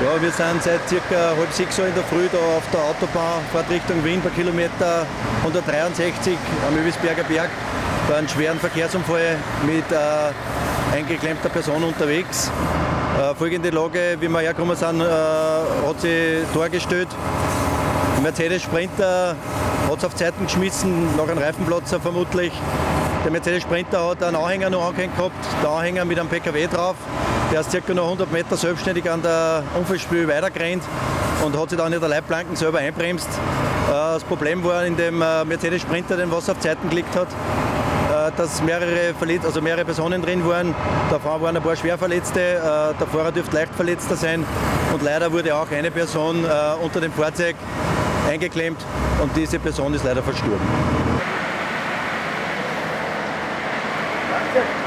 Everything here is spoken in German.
wir sind seit circa halb sechs Uhr in der Früh da auf der Autobahn, fahrt Richtung Wien bei Kilometer 163 am Öwisberger Berg. Da einen schweren Verkehrsunfall mit äh, eingeklemmter Person unterwegs. Äh, folgende Lage, wie wir hergekommen sind, äh, hat sich dargestellt. Mercedes Sprinter hat es auf Zeiten geschmissen, nach einem Reifenplatzer vermutlich. Der Mercedes Sprinter hat einen Anhänger noch angehängt gehabt, der Anhänger mit einem PKW drauf. Der ist ca. noch 100 Meter selbstständig an der Unfallspül weitergerannt und hat sich dann in der Leitplanken selber einbremst. Äh, das Problem war in dem äh, Mercedes Sprinter, den was auf Zeiten gelegt hat, äh, dass mehrere, Verlet also mehrere Personen drin waren. Davon waren ein paar Schwerverletzte, der Fahrer dürfte leicht verletzter sein und leider wurde auch eine Person unter dem Fahrzeug eingeklemmt und diese Person ist leider verstorben. Danke.